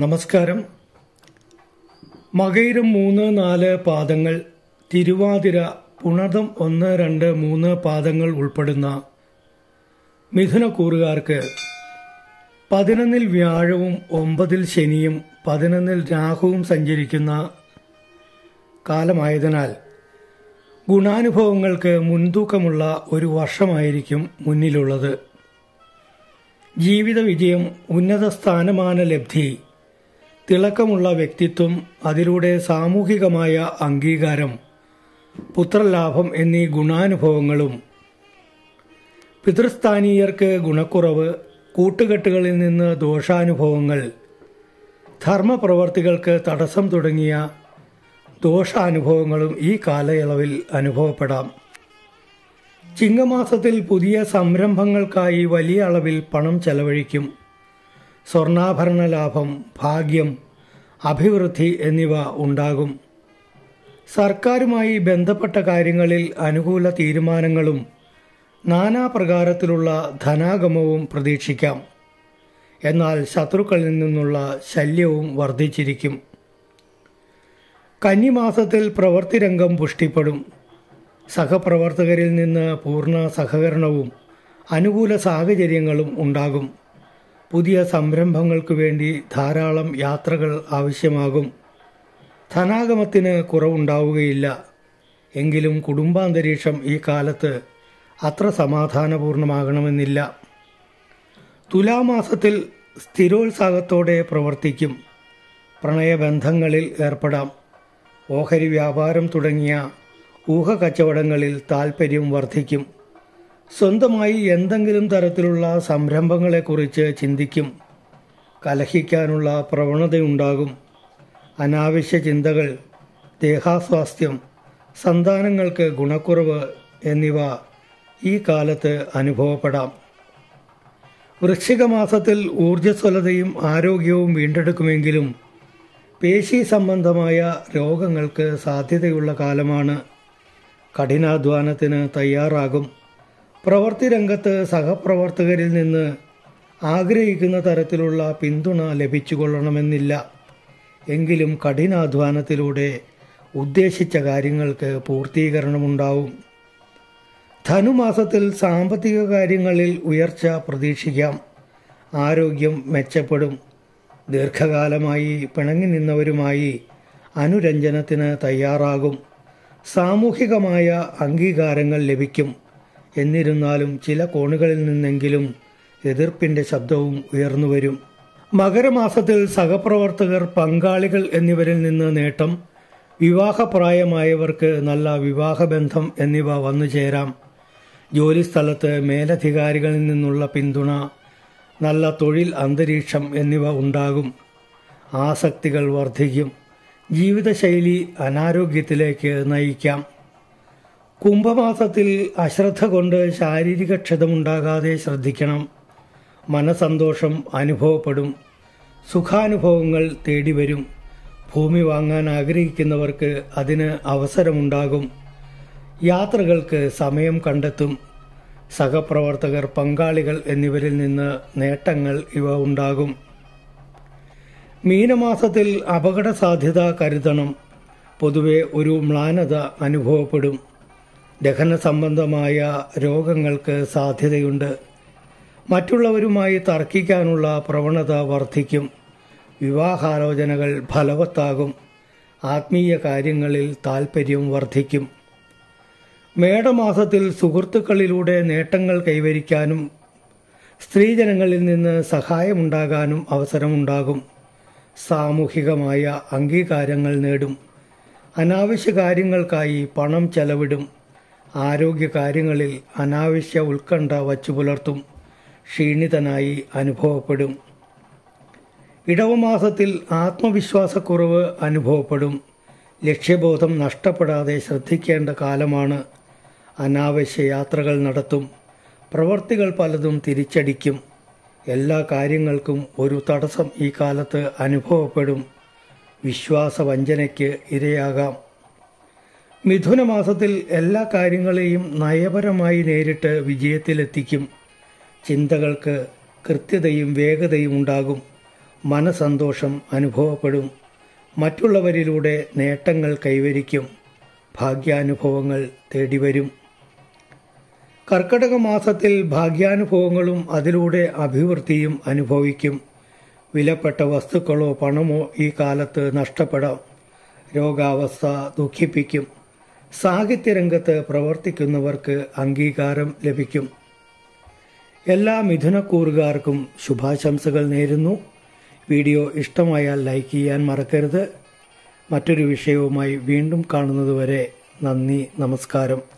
നമസ്കാരം. മകയിരം മൂന്ന് നാല് പാദങ്ങൾ തിരുവാതിര പുണതം ഒന്ന് രണ്ട് മൂന്ന് പാദങ്ങൾ ഉൾപ്പെടുന്ന മിഥുനക്കൂറുകാർക്ക് പതിനൊന്നിൽ വ്യാഴവും ഒമ്പതിൽ ശനിയും പതിനൊന്നിൽ രാഹുവും സഞ്ചരിക്കുന്ന കാലമായതിനാൽ ഗുണാനുഭവങ്ങൾക്ക് മുൻതൂക്കമുള്ള ഒരു വർഷമായിരിക്കും മുന്നിലുള്ളത്. ജീവിത വിജയം ഉന്നത സ്ഥാനമാന ലബ്ധി തിളക്കമുള്ള വ്യക്തിത്വം അതിലൂടെ സാമൂഹികമായ അംഗീകാരം പുത്രലാഭം എന്നീ ഗുണാനുഭവങ്ങളും പിതൃസ്ഥാനീയർക്ക് ഗുണക്കുറവ് കൂട്ടുകെട്ടുകളിൽ നിന്ന് ദോഷാനുഭവങ്ങൾ ധർമ്മപ്രവർത്തികൾക്ക് തടസ്സം തുടങ്ങിയ ദോഷാനുഭവങ്ങളും ഈ കാലയളവിൽ അനുഭവപ്പെടാം. ചിങ്ങമാസത്തിൽ പുതിയ സംരംഭങ്ങൾക്കായി വലിയ അളവിൽ പണം ചെലവഴിക്കും. സ്വർണാഭരണ ലാഭം ഭാഗ്യം അഭിവൃദ്ധി എന്നിവ ഉണ്ടാകും. സർക്കാരുമായി ബന്ധപ്പെട്ട കാര്യങ്ങളിൽ അനുകൂല തീരുമാനങ്ങളും നാനാപ്രകാരത്തിലുള്ള ധനാഗമവും പ്രതീക്ഷിക്കാം. എന്നാൽ ശത്രുക്കളിൽ നിന്നുള്ള ശല്യവും വർദ്ധിച്ചിരിക്കും. കന്നിമാസത്തിൽ പ്രവൃത്തിരംഗം പുഷ്ടിപ്പെടും. സഹപ്രവർത്തകരിൽ നിന്ന് പൂർണ സഹകരണവും അനുകൂല സാഹചര്യങ്ങളും ഉണ്ടാകും. പുതിയ സംരംഭങ്ങൾക്ക് വേണ്ടി ധാരാളം യാത്രകൾ ആവശ്യമാകും. ധനാഗമത്തിന് കുറവുണ്ടാവുകയില്ല. എങ്കിലും കുടുംബാന്തരീക്ഷം ഈ കാലത്ത് അത്ര സമാധാനപൂർണമാകണമെന്നില്ല. തുലാമാസത്തിൽ സ്ഥിരോത്സാഹത്തോടെ പ്രവർത്തിക്കും. പ്രണയബന്ധങ്ങളിൽ ഏർപ്പെടാം. ഓഹരി വ്യാപാരം തുടങ്ങിയ ഊഹക്കച്ചവടങ്ങളിൽ താൽപ്പര്യം വർദ്ധിക്കും. സ്വന്തമായി എന്തെങ്കിലും തരത്തിലുള്ള സംരംഭങ്ങളെക്കുറിച്ച് ചിന്തിക്കും. കലഹിക്കാനുള്ള പ്രവണതയുണ്ടാകും. അനാവശ്യ ചിന്തകൾ ദേഹാസ്വാസ്ഥ്യം സന്താനങ്ങൾക്ക് ഗുണക്കുറവ് എന്നിവ ഈ കാലത്ത് അനുഭവപ്പെടാം. വൃശ്ചിക മാസത്തിൽ ഊർജസ്വലതയും ആരോഗ്യവും വീണ്ടെടുക്കുമെങ്കിലും പേശി സംബന്ധമായ രോഗങ്ങൾക്ക് സാധ്യതയുള്ള കാലമാണ്. കഠിനാധ്വാനത്തിന് തയ്യാറാകും. പ്രവൃത്തി രംഗത്ത് സഹപ്രവർത്തകരിൽ നിന്ന് ആഗ്രഹിക്കുന്ന തരത്തിലുള്ള പിന്തുണ ലഭിച്ചുകൊള്ളണമെന്നില്ല. എങ്കിലും കഠിനാധ്വാനത്തിലൂടെ ഉദ്ദേശിച്ച കാര്യങ്ങൾക്ക് പൂർത്തീകരണമുണ്ടാവും. ധനുമാസത്തിൽ സാമ്പത്തിക കാര്യങ്ങളിൽ ഉയർച്ച പ്രതീക്ഷിക്കാം. ആരോഗ്യം മെച്ചപ്പെടും. ദീർഘകാലമായി പിണങ്ങി നിന്നവരുമായി അനുരഞ്ജനത്തിന് തയ്യാറാകും. സാമൂഹികമായ അംഗീകാരങ്ങൾ ലഭിക്കും. എന്നിരുന്നാലും ചില കോണുകളിൽ നിന്നെങ്കിലും എതിർപ്പിന്റെ ശബ്ദവും ഉയർന്നുവരും മകരമാസത്തിൽ സഹപ്രവർത്തകർ പങ്കാളികൾ എന്നിവരിൽ നിന്ന് നേട്ടം വിവാഹപ്രായമായവർക്ക് നല്ല വിവാഹബന്ധം എന്നിവ വന്നു ചേരാം. ജോലിസ്ഥലത്ത് മേലധികാരികളിൽ നിന്നുള്ള പിന്തുണ നല്ല തൊഴിൽ അന്തരീക്ഷം എന്നിവ ഉണ്ടാകും. ആസക്തികൾ വർദ്ധിക്കും. ജീവിതശൈലി അനാരോഗ്യത്തിലേക്ക് നയിക്കാം. കുംഭമാസത്തിൽ അശ്രദ്ധ കൊണ്ട് ശാരീരിക ക്ഷതമുണ്ടാകാതെ ശ്രദ്ധിക്കണം. മനസന്തോഷം അനുഭവപ്പെടും. സുഖാനുഭവങ്ങൾ തേടി വരും. ഭൂമി വാങ്ങാൻ ആഗ്രഹിക്കുന്നവർക്ക് അതിന് അവസരമുണ്ടാകും. യാത്രകൾക്ക് സമയം കണ്ടെത്തും. സഹപ്രവർത്തകർ പങ്കാളികൾ എന്നിവരിൽ നിന്ന് നേട്ടങ്ങൾ ഇവ ഉണ്ടാകും. മീനമാസത്തിൽ അപകട സാധ്യത കരുതണം. പൊതുവെ ഒരു മ്ലാനത അനുഭവപ്പെടും. ദഹന സംബന്ധമായ രോഗങ്ങൾക്ക് സാധ്യതയുണ്ട്. മറ്റുള്ളവരുമായി തർക്കിക്കാനുള്ള പ്രവണത വർദ്ധിക്കും വിവാഹാലോചനകൾ ഫലവത്താകും. ആത്മീയ കാര്യങ്ങളിൽ താൽപ്പര്യം വർദ്ധിക്കും മേടമാസത്തിൽ സുഹൃത്തുക്കളിലൂടെ നേട്ടങ്ങൾ കൈവരിക്കാനും സ്ത്രീജനങ്ങളിൽ നിന്ന് സഹായമുണ്ടാകാനും അവസരമുണ്ടാകും. സാമൂഹികമായ അംഗീകാരങ്ങൾ നേടും. അനാവശ്യ കാര്യങ്ങൾക്കായി പണം ചെലവിടും. ആരോഗ്യ കാര്യങ്ങളിൽ അനാവശ്യ ഉത്കണ്ഠ വച്ചു പുലർത്തും. ക്ഷീണിതനായി അനുഭവപ്പെടും. ഇടവമാസത്തിൽ ആത്മവിശ്വാസക്കുറവ് അനുഭവപ്പെടും. ലക്ഷ്യബോധം നഷ്ടപ്പെടാതെ ശ്രദ്ധിക്കേണ്ട കാലമാണ്. അനാവശ്യ യാത്രകൾ നടത്തും. പ്രവർത്തികൾ പലതും തിരിച്ചടിക്കും. എല്ലാ കാര്യങ്ങൾക്കും ഒരു തടസ്സം ഈ കാലത്ത് അനുഭവപ്പെടും. വിശ്വാസവഞ്ചനയ്ക്ക് ഇരയാകാം. മിഥുനമാസത്തിൽ എല്ലാ കാര്യങ്ങളെയും നയപരമായി നേരിട്ട് വിജയത്തിലെത്തിക്കും. ചിന്തകൾക്ക് കൃത്യതയും വേഗതയും ഉണ്ടാകും. മനസന്തോഷം അനുഭവപ്പെടും. മറ്റുള്ളവരിലൂടെ നേട്ടങ്ങൾ കൈവരിക്കും. ഭാഗ്യാനുഭവങ്ങൾ തേടിവരും. കർക്കടക മാസത്തിൽ ഭാഗ്യാനുഭവങ്ങളും അതിലൂടെ അഭിവൃദ്ധിയും അനുഭവിക്കും. വിലപ്പെട്ട വസ്തുക്കളോ പണമോ ഈ കാലത്ത് നഷ്ടപ്പെടാം. രോഗാവസ്ഥ ദുഃഖിപ്പിക്കും. സാഹിത്യരംഗത്ത് പ്രവർത്തിക്കുന്നവർക്ക് അംഗീകാരം ലഭിക്കും. എല്ലാ മിഥുനക്കൂറുകാർക്കും ശുഭാശംസകൾ നേരുന്നു. വീഡിയോ ഇഷ്ടമായാൽ ലൈക്ക് ചെയ്യാൻ മറക്കരുത്. മറ്റൊരു വിഷയവുമായി വീണ്ടും കാണുന്നതുവരെ നന്ദി നമസ്കാരം.